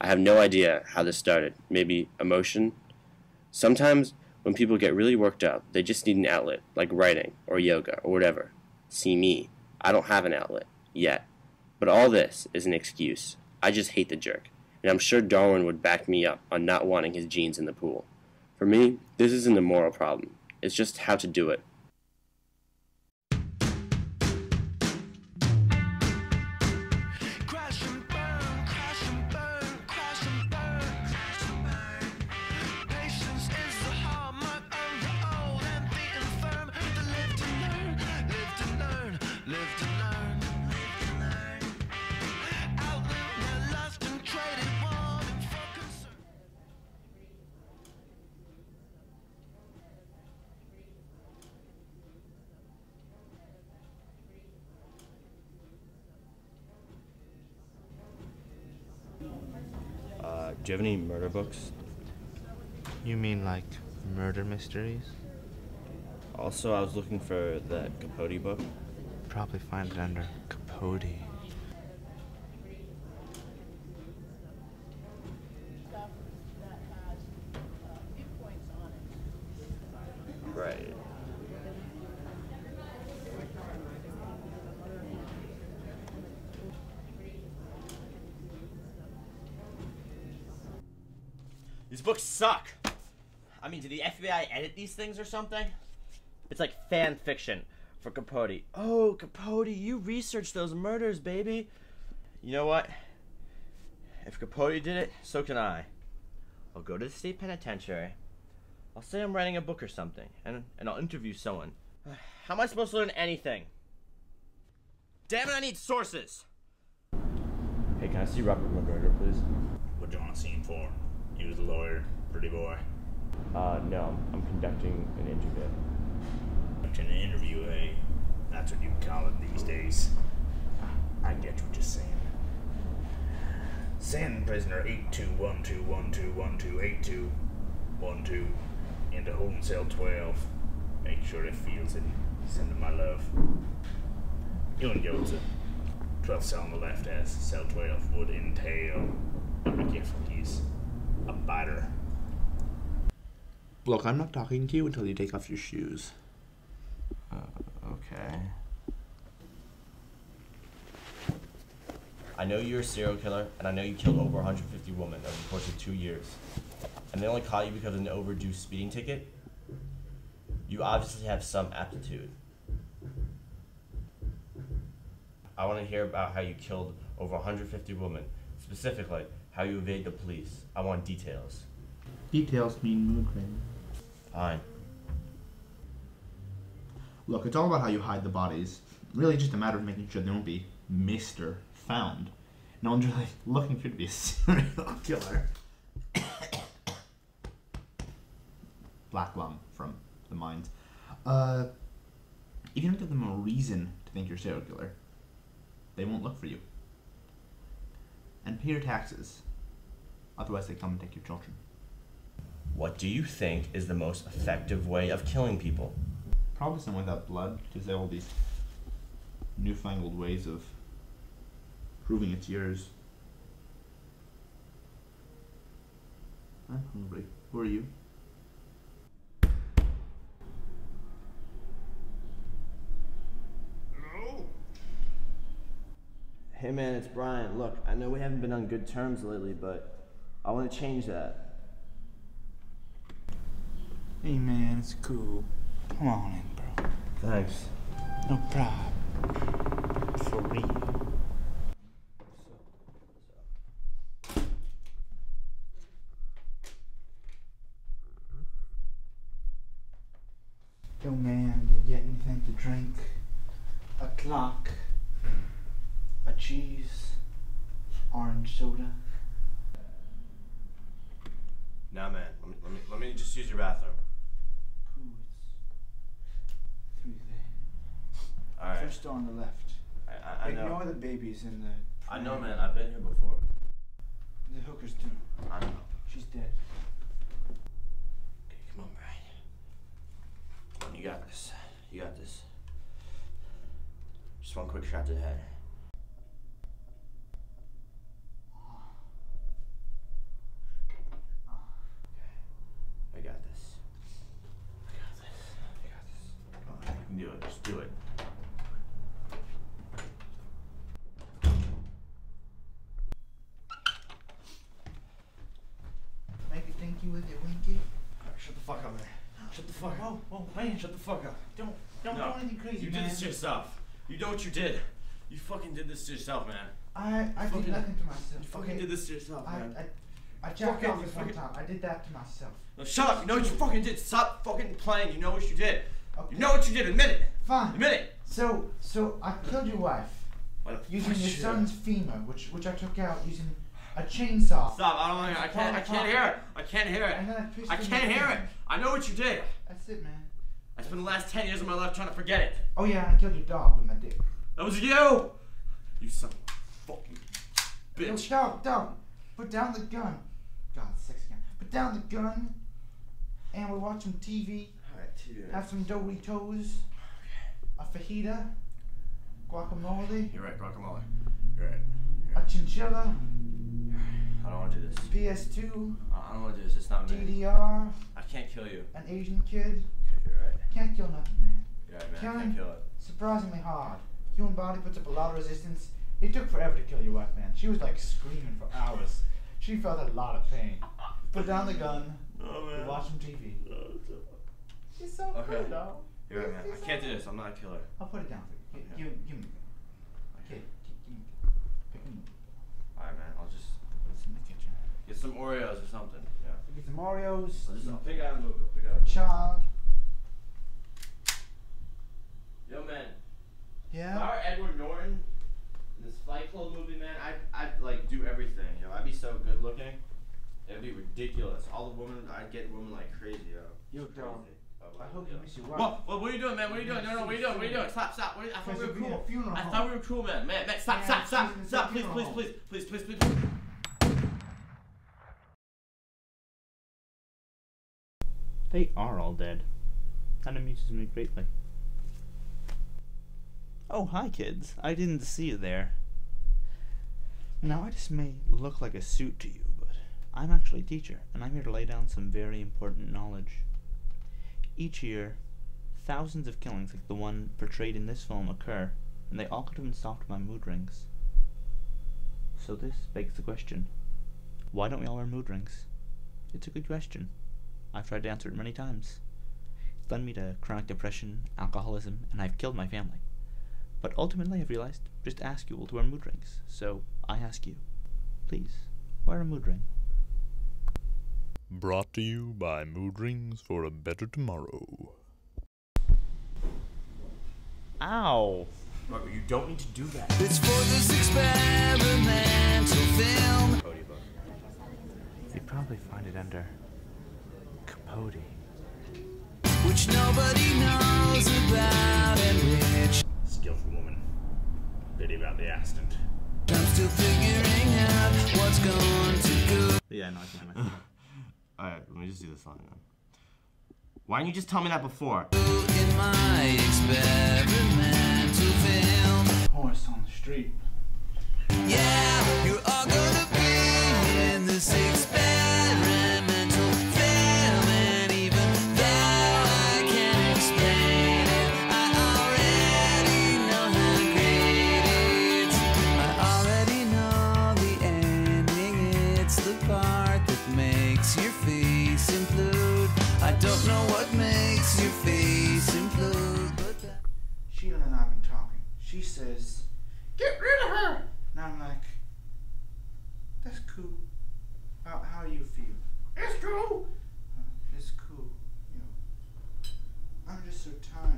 I have no idea how this started. Maybe emotion? Sometimes when people get really worked up, they just need an outlet, like writing or yoga or whatever. See me. I don't have an outlet yet. But all this is an excuse. I just hate the jerk. And I'm sure Darwin would back me up on not wanting his genes in the pool. For me, this isn't a moral problem. It's just how to do it Do you have any murder books? You mean like murder mysteries? Also, I was looking for that Capote book. Probably find it under Capote. These books suck. I mean, did the FBI edit these things or something? It's like fan fiction for Capote. Oh, Capote, you researched those murders, baby. You know what? If Capote did it, so can I. I'll go to the state penitentiary. I'll say I'm writing a book or something, and, and I'll interview someone. How am I supposed to learn anything? Damn it, I need sources! Hey, can I see Robert McGregor, please? What do you want to see him for? He was lawyer pretty boy? Uh, no, I'm conducting an interview. Conducting an interview, eh? That's what you call it these days. I get what you're saying. Send prisoner 821212128212 into holding cell 12. Make sure it feels it. Send him my love. You and Yoda. 12 cell on the left as cell 12 would entail. a gift is a biter. Look, I'm not talking to you until you take off your shoes. Uh, okay. I know you're a serial killer, and I know you killed over 150 women over the course of two years. And they only caught you because of an overdue speeding ticket? You obviously have some aptitude. I want to hear about how you killed over 150 women, specifically how you evade the police. I want details. Details mean movement. Hi. Look, it's all about how you hide the bodies. Really just a matter of making sure they won't be Mr. Found. No one's really looking for you to be a serial killer. Black Lung from the mines. Uh, if you don't give them a reason to think you're a serial killer, they won't look for you. And pay your taxes. Otherwise, they come and take your children. What do you think is the most effective way of killing people? Probably something without blood, because they have all these newfangled ways of proving it's yours. I'm hungry. Who are you? Hello? Hey man, it's Brian. Look, I know we haven't been on good terms lately, but I want to change that. Hey man. It's cool. Come on in, bro. Thanks. No problem. For real. Yo, man, did you get anything to drink? A clock, a cheese, orange soda. Nah, man. Let me, let me, let me just use your bathroom through there. All right. Just on the left. I, I, I Ignore know. the babies in the. I know, man. I've been here before. The hooker's too. I know. She's dead. Okay, come on, Brian. You got this. You got this. Just one quick shot to the head. Fuck up, man. Shut the fuck up. Oh, oh, man. Shut the fuck up. Don't, don't No. do anything crazy, You man. did this to yourself. You know what you did. You fucking did this to yourself, man. I, I Fucking- did nothing to myself. You fucking okay? did this to yourself, I, man. I, I jacked Fucking- off this one fucking- time. I did that to myself. No, shut up. You know what you fucking did. Stop fucking playing. You know what you did. Okay. You know what you did. Admit it. Fine. Admit it. So, so I killed your wife Why the using your son's femur, which, which I took out using a chainsaw. Stop. I don't want to. I can't. I can't hear it. I can't hear it. And then I twisted I my can't hear it. I know what you did. That's it, man. I spent the last ten years of my life trying to forget it. Oh yeah, I killed your dog with my dick. That was you. You son of a fucking bitch. dog, dog, put down the gun. God, sexy gun. Put down the gun, and we watch some TV. Alright. Have some Doritos, a fajita, guacamole, You're right, guacamole. You're right. a chinchilla, I don't want to do this. PS2, I don't want to do this. It's not me. DDR, I can't kill you. an Asian kid. Okay, you're right. Can't kill nothing, man. You're right, man. Killing- can't kill it. Surprisingly hard. Human body puts up a lot of resistance. It took forever to kill your wife, man. She was like screaming for hours. She felt a lot of pain. Put down the gun. Oh, man. watch some TV. She's so Okay. cool, though. You're right, man. I can't do this. I'm not a killer. I'll put it down for you. Give, give me the gun. Okay, gi- give me the gun. Pick me Alright, man. I'll just It's in the kitchen. get some Oreos or something. Yeah. Get some Oreos. I'll just I'll pick out a movie. Pick out a movie. Child. Yo, man. If I Yeah. were Edward Norton in this Fight Club movie, man, I'd, I'd like do everything. You know, I'd be so good looking. It'd be ridiculous. All the women, I'd get women like crazy, yo. Yo, Crazy. dog. Oh, I hope yeah. you miss your wife. What? What? What are you doing, man? What are you doing? No, no. What are you doing? What are you doing? Stop! Stop! What are you, I thought we were you're being a cool. I thought we were cool, man. Man, man, stop! Yeah, Stop! Stop! she's in the Stop! Please! Please! Please! Please! Please! Please! Please! They are all dead. That amuses me greatly. Oh, hi, kids. I didn't see you there. Now, I just may look like a suit to you, but I'm actually a teacher, and I'm here to lay down some very important knowledge. Each year, thousands of killings like the one portrayed in this film occur, and they all could have been stopped by mood rings. So this begs the question why don't we all wear mood rings? It's a good question. I've tried to answer it many times. It's led me to chronic depression, alcoholism, and I've killed my family. But ultimately, I've realized just ask you all to wear mood rings. So I ask you, please, wear a mood ring. Brought to you by Mood Rings for a Better Tomorrow. Ow! Marco, you don't need to do that. It's for this experimental film. You'd probably find it under Capote. which nobody knows about and which Skillful woman. Pity about the accident. I'm still figuring out what's going to go. Yeah, no, I can imagine. Alright, let me just do this line then. Why didn't you just tell me that before? in my experimental film. Horse on the street. Yeah, And I'm like, "That's cool. How how you feel?" It's cool. "Uh, It's cool. You know, I'm just so tired.